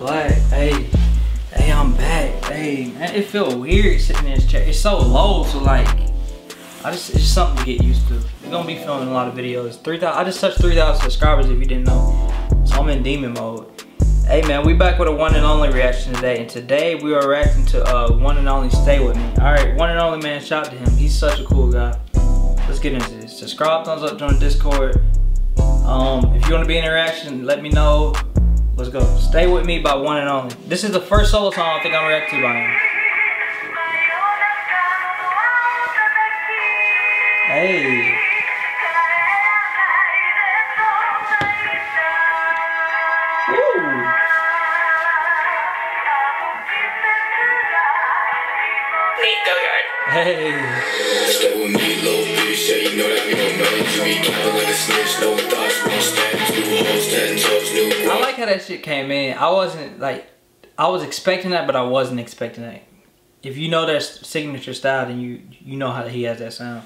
black. Hey, hey, I'm back. Hey, man, it feel weird sitting in this chair. It's so low, so like, I just it's just something to get used to. We're gonna be filming a lot of videos. Three thousand. I just touched three thousand subscribers. If you didn't know, so I'm in demon mode. Hey man, we back with a one and only reaction today, and today we are reacting to uh, one and only Stay With Me. All right, one and only man, shout out to him. He's such a cool guy. Let's get into this. Subscribe, thumbs up, join Discord. Um, if you want to be in interaction, let me know. Let's go. Stay With Me by one and only. This is the first solo song I think I'm reacting to by him. Hey. Hey. Stay with me, little bitch. Yeah, you know that we don't know you. We capping like a snitch. No how that shit came in. I wasn't like, I was expecting that, but I wasn't expecting that. If you know that signature style, then you you know how he has that sound.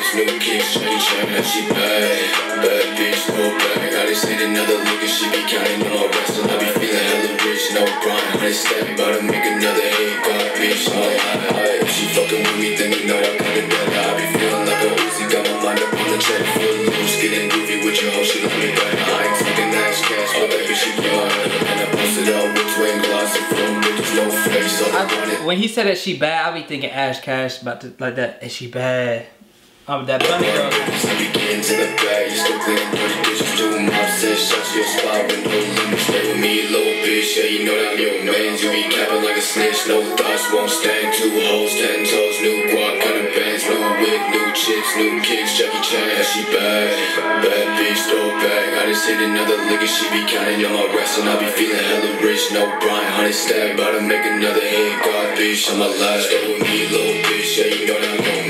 Chips, new. Jackie Chan, how she bad. Bad bitch, no bang. I just hit another lick and she be counting in my rest. I be feeling hella rich, no grind. I stand about to make another hit. God, bitch, in my life. If she fucking with me, then you know I got it better. I be feeling like a Uzi, got my mind up on the check. Full loose, getting goofy with your hoe, she love me back. I ain't talking ass cash, but that bitch she blind. And I posted out with twin glass and full bitches, no face. All I. I, when he said that she bad, I be thinking Ash Cash about to like that. Is she bad? Um, that bunny girl. The bag, my set, your spot no. Stay with me, bitch, yeah, you know I'm your man. You be like a snitch, no thoughts, won't stand. Two hoes, ten toes, new kind of bands, new wig, new chips, new kicks. Jackie Chan, yeah, she bad, bad bitch, throw back. I just hit another lick and she be counting on my rest, and I be feeling hella rich, no Brian, honey stab, about to make another hit. God, bitch, on my last. Stay with me, little bitch, yeah, you know that I'm your.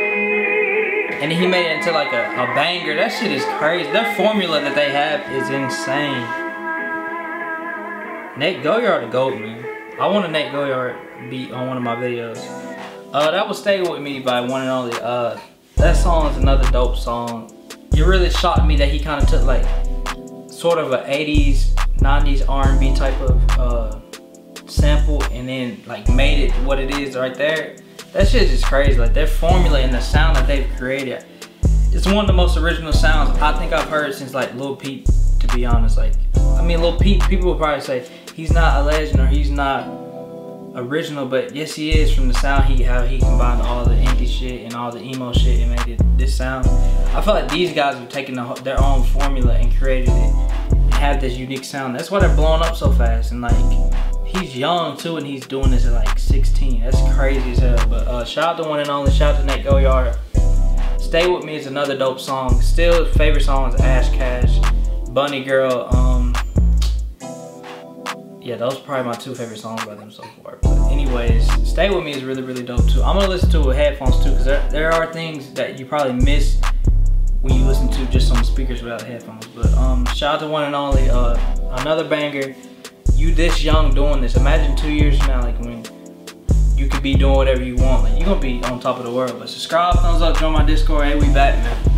and he made it into like a, a banger. That shit is crazy. Their formula that they have is insane. Nate Goyard a goat, man. I want a Nate Goyard beat on one of my videos. Uh, that was Stay With Me by one and only. Uh, that song is another dope song. It really shocked me that he kind of took like sort of a 80s, 90s R&B type of uh, sample and then like made it what it is right there. That shit is crazy. Like their formula and the sound that they've created. It's one of the most original sounds I think I've heard since like Lil Peep, to be honest. Like, I mean Lil Peep, people will probably say he's not a legend or he's not original, but yes he is from the sound he how he combined all the indie shit and all the emo shit and made it this sound. I feel like these guys have taken the, their own formula and created it and have this unique sound. That's why they're blowing up so fast and like he's young too and he's doing this at like 16. That's crazy as hell. But uh, shout out to one and only, shout out to Nate Goyard. Stay With Me is another dope song. Still favorite song is Ash Cash, Bunny Girl. Um, yeah, those are probably my two favorite songs by them so far. But anyways, Stay With Me is really, really dope too. I'm gonna listen to it with headphones too because there, there are things that you probably miss when you listen to just on speakers without headphones. But um, shout out to one and only, uh, another banger. You this young doing this. Imagine two years from now, like when you could be doing whatever you want. Like you're gonna be on top of the world. But subscribe, thumbs up, join my Discord. Hey, we back, man.